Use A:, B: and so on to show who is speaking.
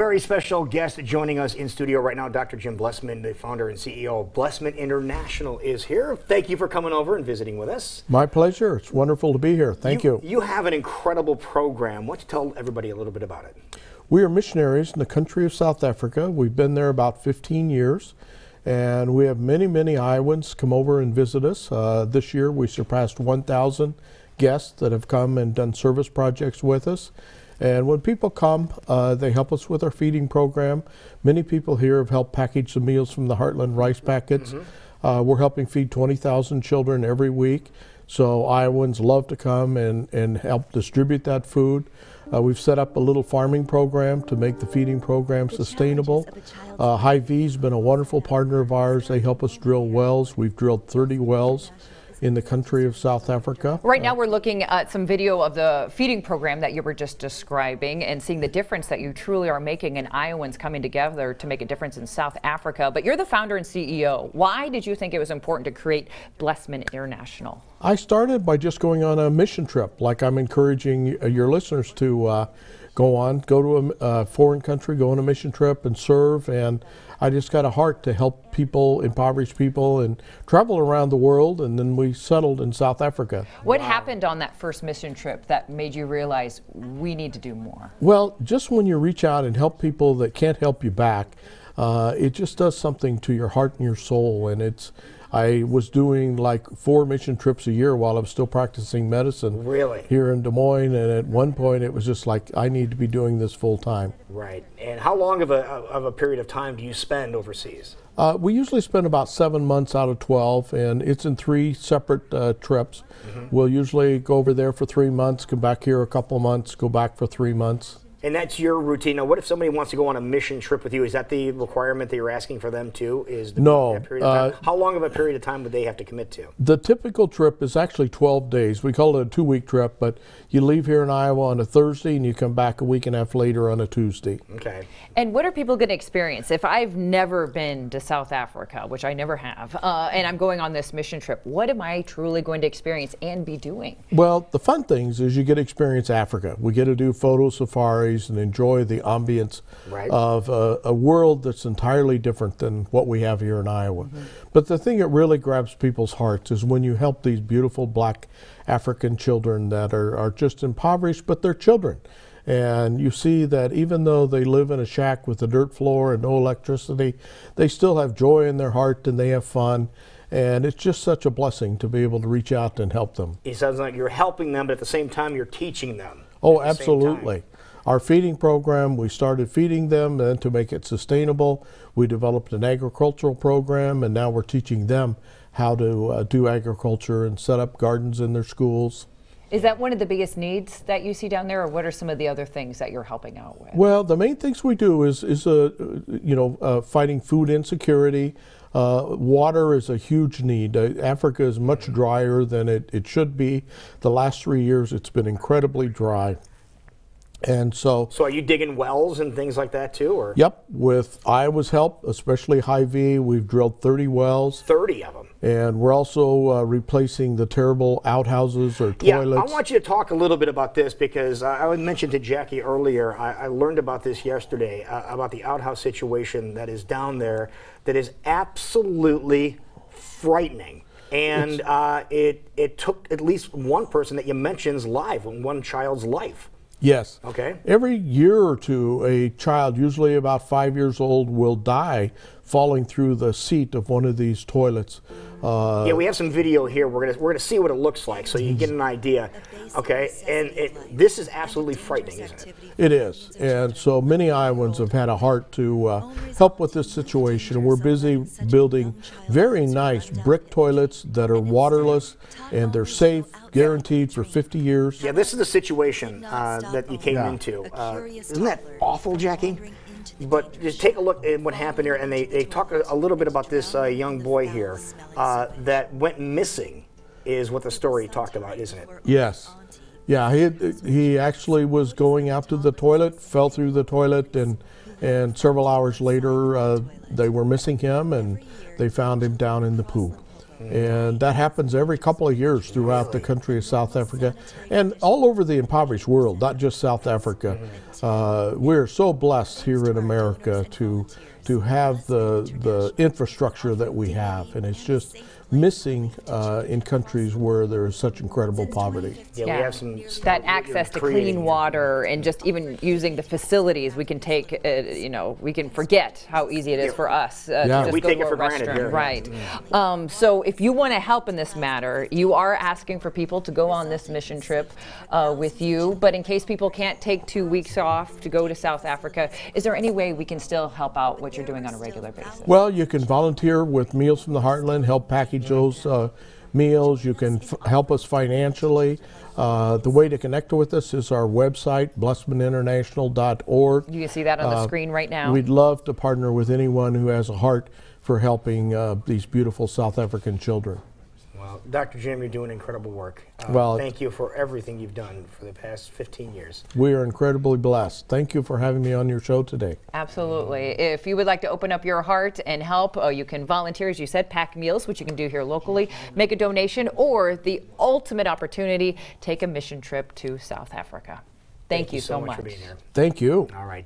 A: Very special guest joining us in studio right now, Dr. Jim Blessman, the founder and CEO of Blessman International, is here. Thank you for coming over and visiting with us.
B: My pleasure. It's wonderful to be here. Thank you.
A: You, you have an incredible program. Why don't you tell everybody a little bit about it?
B: We are missionaries in the country of South Africa. We've been there about 15 years, and we have many, many Iowans come over and visit us. Uh, this year, we surpassed 1,000 guests that have come and done service projects with us. And when people come, uh, they help us with our feeding program. Many people here have helped package the meals from the Heartland rice packets. Mm -hmm. uh, we're helping feed 20,000 children every week. So Iowans love to come and, and help distribute that food. Uh, we've set up a little farming program to make the feeding program sustainable. Uh, Hy-Vee's been a wonderful partner of ours. They help us drill wells. We've drilled 30 wells in the country of South Africa.
C: Right now, we're looking at some video of the feeding program that you were just describing and seeing the difference that you truly are making in Iowans coming together to make a difference in South Africa. But you're the founder and CEO. Why did you think it was important to create Blessman International?
B: I started by just going on a mission trip, like I'm encouraging your listeners to. Uh, go on, go to a, a, foreign country, go on a mission trip and serve. And I just got a heart to help people, impoverished people, and travel around the world. And then we settled in South Africa.
C: What wow. happened on that first mission trip that made you realize we need to do more?
B: Well, just when you reach out and help people that can't help you back, uh, it just does something to your heart and your soul. And it's I was doing like four mission trips a year while I was still practicing medicine.
A: Really?
B: Here in Des Moines, and at one point it was just like I need to be doing this full time.
A: Right. And how long of a of a period of time do you spend overseas?
B: Uh, we usually spend about seven months out of 12, and it's in three separate uh, trips. Mm -hmm. We'll usually go over there for three months, come back here a couple months, go back for three months.
A: And that's your routine. Now, what if somebody wants to go on a mission trip with you? Is that the requirement that you're asking for them too? Is the
B: no.
A: period of Uh, How long of a period of time would they have to commit to?
B: The typical trip is actually 12 days. We call it a two-week trip, but you leave here in Iowa on a Thursday and you come back a week and a half later on a Tuesday.
A: Okay.
C: And what are people going to experience if I've never been to South Africa, which I never have, uh, and I'm going on this mission trip? What am I truly going to experience and be doing?
B: Well, the fun things is you get to experience Africa. We get to do photo safaris and enjoy the ambience right. of a, a, world that's entirely different than what we have here in Iowa. Mm -hmm. But the thing that really grabs people's hearts is when you help these beautiful black African children that are, are just impoverished, but they're children. And you see that even though they live in a shack with a dirt floor and no electricity, they still have joy in their heart and they have fun. And it's just such a blessing to be able to reach out and help them.
A: It sounds like you're helping them, but at the same time, you're teaching them.
B: Oh, absolutely. Our feeding program, we started feeding them, and to make it sustainable, we developed an agricultural program, and now we're teaching them how to uh, do agriculture and set up gardens in their schools.
C: Is that one of the biggest needs that you see down there, or what are some of the other things that you're helping out with?
B: Well, the main things we do is, is uh, you know, uh, fighting food insecurity. Uh, water is a huge need. Uh, Africa is much drier than it, it should be. The last three years, it's been incredibly dry. And so,
A: so are you digging wells and things like that too, or?
B: Yep, with Iowa's help, especially Hy-Vee, we've drilled 30 wells.
A: 30 of them.
B: And we're also uh, replacing the terrible outhouses or toilets. Yeah, I
A: want you to talk a little bit about this because uh, I mentioned to Jackie earlier. I, I learned about this yesterday uh, about the outhouse situation that is down there that is absolutely frightening and uh, it it took at least one person that you mentioned's live, one child's life.
B: Yes.
A: Okay.
B: Every year or two, a child, usually about five years old, will die falling through the seat of one of these toilets.
A: Uh, yeah, we have some video here. We're gonna we're gonna see what it looks like, so you get an idea. Okay, and it, this is absolutely frightening, isn't it?
B: It is, and so many Iowans have had a heart to uh, help with this situation. We're busy building very nice brick toilets that are waterless and they're safe, guaranteed for 50 years.
A: Yeah, this is the situation uh, that you came yeah. into. Uh, isn't that awful, Jackie? But just take a look at what happened here, and they, they talk a, little bit about this uh, young boy here uh, that went missing, is what the story talked about, isn't it?
B: Yes. Yeah, he, he actually was going out to the toilet, fell through the toilet, and, and several hours later uh, they were missing him, and they found him down in the pool. And that happens every couple of years throughout the country of South Africa and all over the impoverished world, not just South Africa. Uh, we're so blessed here in America to to have the the infrastructure that we have, and it's just missing uh, in countries where there is such incredible poverty.
A: Yeah, we have some stuff
C: that
A: that
C: access to
A: creating
C: clean
A: here.
C: water and just even using the facilities, we can take, uh, you know, we can forget how easy it is for us uh,
B: Yeah.
C: to just
A: We
C: go
A: take
C: to
A: it for granted
C: restaurant.
A: here.
C: Right. Um, so if you want to help in this matter, you are asking for people to go on this mission trip uh, with you. But in case people can't take two weeks off to go to South Africa, is there any way we can still help out what you're doing on a regular basis?
B: Well, you can volunteer with Meals from the Heartland, help package those uh, meals. You can f- help us financially. Uh, the way to connect with us is our website, blessmaninternational.org.
C: You can see that on the
B: Uh,
C: screen right now.
B: We'd love to partner with anyone who has a heart for helping uh, these beautiful South African children.
A: Well, Dr. Jim, you're doing incredible work. Uh,
B: Well-
A: thank you for everything you've done for the past 15 years.
B: We are incredibly blessed. Thank you for having me on your show today.
C: Absolutely. If you would like to open up your heart and help, uh, you can volunteer, as you said, pack meals, which you can do here locally, make a donation, or the ultimate opportunity, take a mission trip to South Africa. Thank, you, so,
A: much for being here.
B: Thank you.
A: All right.